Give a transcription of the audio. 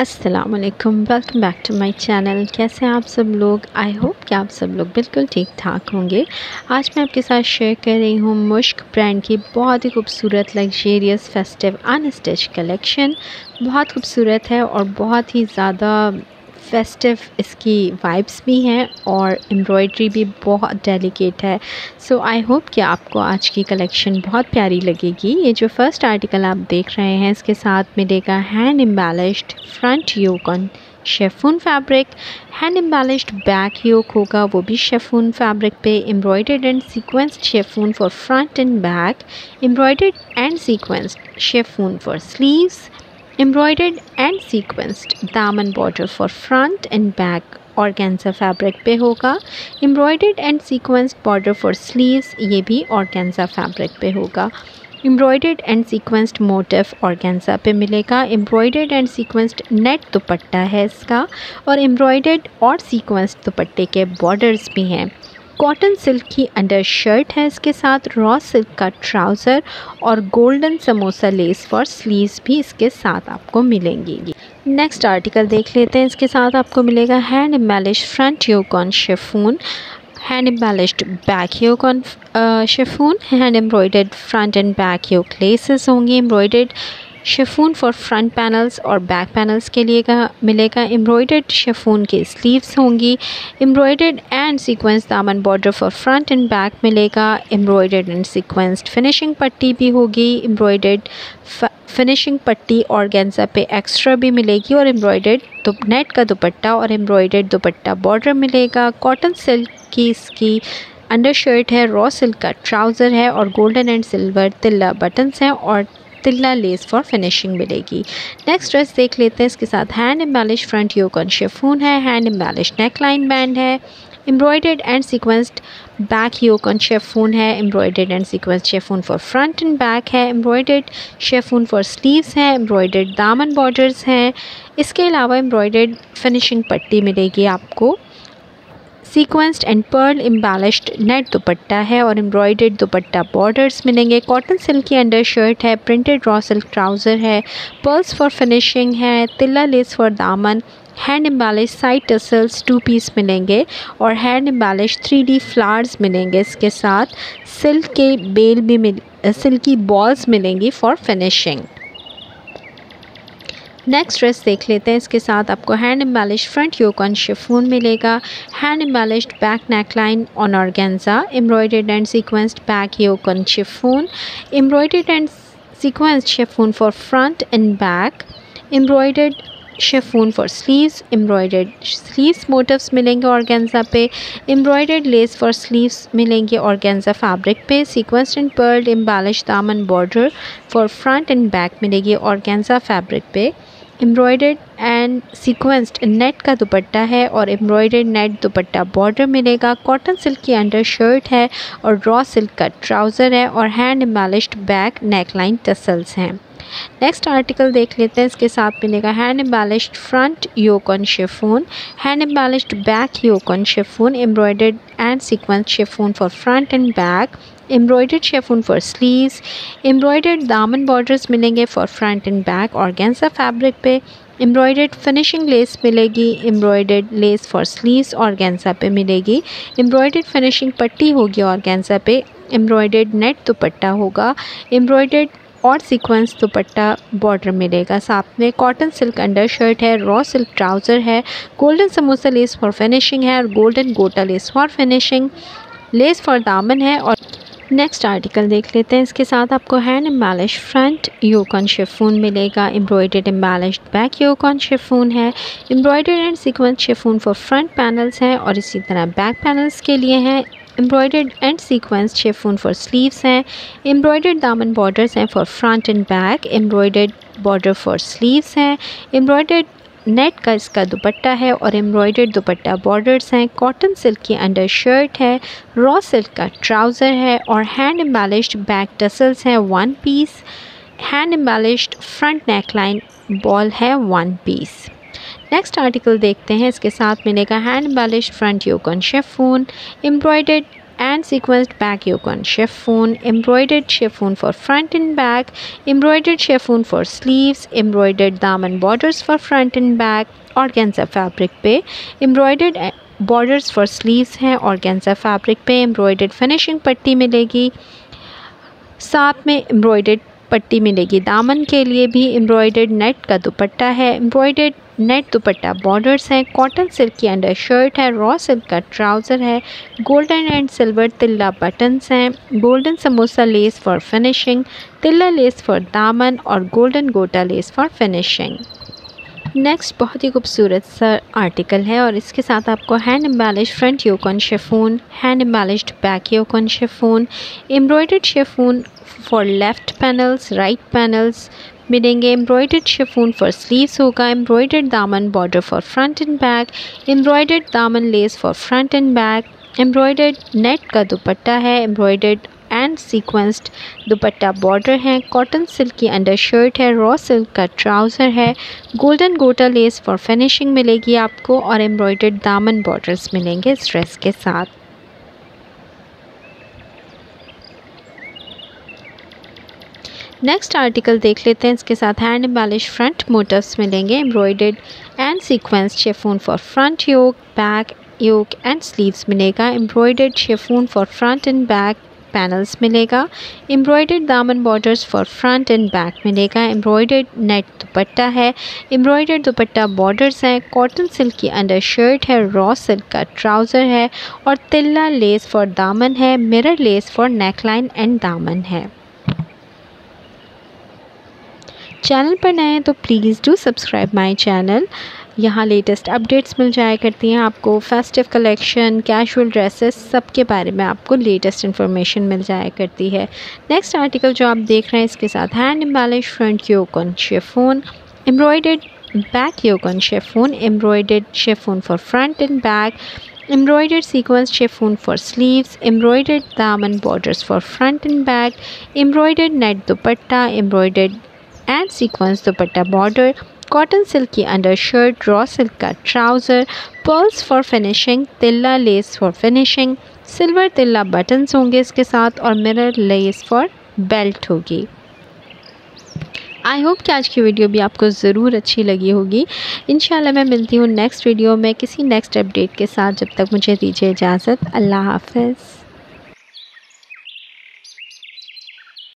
अस्सलाम वालेकुम welcome back to my channel कैसे हैं आप सब लोग? आई होप कि आप सब लोग बिल्कुल ठीक ठाक होंगे। आज मैं आपके साथ शेयर कर रही हूँ मुश्क ब्रांड की बहुत ही खूबसूरत लग्जेरियस फेस्टिव अनस्टिच कलेक्शन बहुत खूबसूरत है और बहुत ही ज़्यादा फेस्टिव इसकी वाइब्स भी हैं और एम्ब्रॉयड्री भी बहुत डेलिकेट है। सो आई होप कि आपको आज की कलेक्शन बहुत प्यारी लगेगी। ये जो फ़र्स्ट आर्टिकल आप देख रहे हैं, इसके साथ मिलेगा hand embellished front yoke on chiffon fabric hand embellished back yoke होगा, वो भी शेफून फैब्रिक पे। Embroidered and sequenced chiffon for front and back embroidered and sequenced chiffon for sleeves embroidered and sequenced दामन border for front and back. Organza fabric पे होगा। Embroidered and sequenced border for sleeves ये भी organza fabric पे होगा। Embroidered and sequenced motif organza पे मिलेगा। Embroidered and sequenced net dupatta है इसका। और एम्ब्रॉयडर्ड और सीक्वेंस्ड दुपट्टे के बॉर्डर्स भी हैं। कॉटन सिल्क की अंडर शर्ट है इसके साथ रॉ सिल्क का ट्राउज़र और golden samosa lace for sleeves भी इसके साथ आपको मिलेंगी। नेक्स्ट आर्टिकल देख लेते हैं, इसके साथ आपको मिलेगा hand embellish front yoke on chiffon hand embellished back yoke chiffon hand embroidered front and back yoke laces होंगी embroidered chiffon for front panels और बैक पैनल्स के लिए का मिलेगा। एम्ब्रॉयडर्ड शेफून के स्लीव्स होंगी। एम्ब्रॉयडर्ड एंड सीक्वेंस दामन border for front and back मिलेगा। एम्ब्रॉयडर्ड एंड सीक्वेंस्ड फिनिशिंग पट्टी भी होगी। एम्ब्रॉयडर्ड फिनिशिंग पट्टी और गेंजा पे एक्स्ट्रा भी मिलेगी और एम्ब्रॉयडर्ड तो नेट का दुपट्टा और एम्ब्रॉयडर्ड दुपट्टा बॉर्डर मिलेगा। कॉटन सिल्क की इसकी अंडर शर्ट है रॉ सिल्क का ट्राउज़र है और गोल्डन एंड सिल्वर तिल्ला बटन्स हैं और तिल्ला लेस फॉर फिनिशिंग मिलेगी। नेक्स्ट ड्रेस देख लेते हैं, इसके साथ hand embellish front on chiffon है hand embellish neck line band है। Embroidered and sequenced back yoke chiffon है embroidered and sequence chiffon for front and back है। एम्ब्रॉयडर्ड शेफून फॉर स्लीव्स हैं एम्ब्रॉयडर्ड दामन बॉर्डर्स हैं। इसके अलावा एम्ब्रॉयडर्ड फिनिशिंग पट्टी मिलेगी आपको। Sequenced and pearl embellished net dupatta है और एम्ब्रॉयडर्ड दुपट्टा बॉर्डर्स मिलेंगे। कॉटन सिल्क की अंडर शर्ट है प्रिंटेड रॉ सिल्क ट्राउज़र है पर्ल्स फॉर फिनिशिंग है तिल्ला लेस फॉर दामन hand embellish side tassels two piece मिलेंगे और hand embellish three D flowers मिलेंगे इसके साथ। सिल्क के बेल भी मिल सिल्की बॉल्स मिलेंगी फॉर फिनिशिंग नेक्स्ट ड्रेस देख लेते हैं। इसके साथ आपको hand embellish front yoke on chiffon मिलेगा। Hand embellished back neckline on organza embroidered and sequenced back yoke on chiffon embroidered and sequenced chiffon for front and back embroidered chiffon for sleeves embroidered sleeves motifs मिलेंगे organza पे। Embroidered lace for sleeves मिलेंगे organza fabric पे। Sequenced and pearled embellish दामन border for front and back मिलेगी organza fabric पे। Embroidered and sequenced net का दुपट्टा है और एम्ब्रॉयडर्ड नेट दुपट्टा बॉर्डर मिलेगा कॉटन सिल्क की अंडर शर्ट है और रॉ सिल्क का ट्राउज़र है और hand embellished back neckline tassels हैं। नेक्स्ट आर्टिकल देख लेते हैं, इसके साथ मिलेगा hand embellished front yoke on chiffon hand embellished back yoke on chiffon embroidered and sequence chiffon for front and back embroidered chiffon for sleeves embroidered दामन borders मिलेंगे for front and back और fabric पे embroidered finishing lace मिलेगी embroidered lace for sleeves और पे मिलेगी embroidered finishing पट्टी होगी और पे एम्ब्रॉयडर्ड नेट दुपट्टा होगा एम्ब्रॉयडर्ड और सीक्वेंस दुपट्टा बॉर्डर मिलेगा साथ में कॉटन सिल्क अंडर शर्ट है रॉ सिल्क ट्राउज़र है golden samosa lace for finishing है और गोल्डन गोटा lace for finishing lace for दामन है और नेक्स्ट आर्टिकल देख लेते हैं। इसके साथ आपको hand embellish front yoke on chiffon मिलेगा। Embroidered embellished back yoke on chiffon है। Embroidered and sequence chiffon for front panels हैं और इसी तरह बैक पैनल्स के लिए हैं। Embroidered and sequence chiffon for sleeves हैं. एम्ब्रॉयडर्ड दामन बॉर्डर्स हैं for front and back embroidered border for sleeves हैं. एम्ब्रॉयडर्ड नेट का इसका दुपट्टा है और एम्ब्रॉयडर्ड दुपट्टा बॉर्डर्स हैं. कॉटन सिल्क की अंडर शर्ट है. रॉ सिल्क का ट्राउज़र है और हैंड एम्बेलिश्ड बैक टसल्स हैं one piece hand embellished front neckline ball है वन पीस नेक्स्ट आर्टिकल देखते हैं। इसके साथ मिलेगा hand embellish front yoke on chiffon embroidered and sequenced back yoke on chiffon embroidered chiffon for front and back embroidered chiffon for sleeves embroidered दाम and borders for front and back और fabric पे embroidered borders for sleeves हैं और fabric पे embroidered finishing पट्टी मिलेगी। साथ में एम्ब्रॉयडर्ड पट्टी मिलेगी दामन के लिए भी एम्ब्रॉयडर्ड नेट का दुपट्टा है एम्ब्रॉयडर्ड नेट दुपट्टा बॉर्डर्स हैं कॉटन सिल्क की अंडर शर्ट है रॉ सिल्क का ट्राउज़र है गोल्डन एंड सिल्वर तिल्ला बटन्स हैं golden samosa lace for finishing तिल्ला lace for दामन और गोल्डन गोटा लेस फॉर फिनिशिंग नेक्स्ट बहुत ही खूबसूरत सा आर्टिकल है और इसके साथ आपको hand embellish front yoke on chiffon hand embellished back yoke on chiffon embroidered chiffon for left panels right panels मिलेंगे एम्ब्रॉयडर्ड शेफून फॉर स्लीव्स होगा एम्ब्रॉयडर्ड दामन border for front and back embroidered दामन lace for front and back embroidered net का दुपट्टा है embroidered and sequenced dupatta border है cotton silk की under shirt है raw silk का ट्राउज़र है गोल्डन गोटा लेस फॉर फिनिशिंग मिलेगी आपको और एम्ब्रॉयडर्ड दामन बॉर्डर्स मिलेंगे इस ड्रेस के साथ। नेक्स्ट आर्टिकल देख लेते हैं। इसके साथ हैंड एम्बेलिश फ्रंट मोटिव्स मिलेंगे। Embroidered and sequence chiffon for front yoke back yoke and sleeves मिलेगा। Embroidered chiffon for front and back panels मिलेगा। एम्ब्रॉयडर्ड दामन borders for front and back मिलेगा। एम्ब्रॉयडर्ड नेट दुपट्टा है। एम्ब्रॉयडर्ड दुपट्टा बॉर्डर्स हैं। Cotton silk की under shirt है। Raw silk का trouser है। और तिल्ला लेस फॉर दामन है। Mirror lace for neckline and दामन है। चैनल पर नए हैं तो please do subscribe my channel यहाँ लेटेस्ट अपडेट्स मिल जाया करती हैं, आपको फेस्टिव कलेक्शन कैजुअल ड्रेसेस सब के बारे में आपको लेटेस्ट इन्फॉर्मेशन मिल जाया करती है. नेक्स्ट आर्टिकल जो आप देख रहे हैं, इसके साथ hand embellish front yoke on chiffon embroidered back yoke on chiffon embroidered chiffon for front and back embroidered sequence chiffon for sleeves, embroidered daman borders for front and back, embroidered net dupatta, embroidered and sequence dupatta border cotton silk की under shirt raw silk का trouser pearls for finishing तिल्ला lace for finishing silver तिल्ला buttons होंगे इसके साथ और mirror lace for belt होगी। I hope कि आज की वीडियो भी आपको ज़रूर अच्छी लगी होगी। इन मैं मिलती हूँ नेक्स्ट वीडियो में किसी नेक्स्ट अपडेट के साथ। जब तक मुझे दीजिए इजाज़त। अल्लाह हाफ़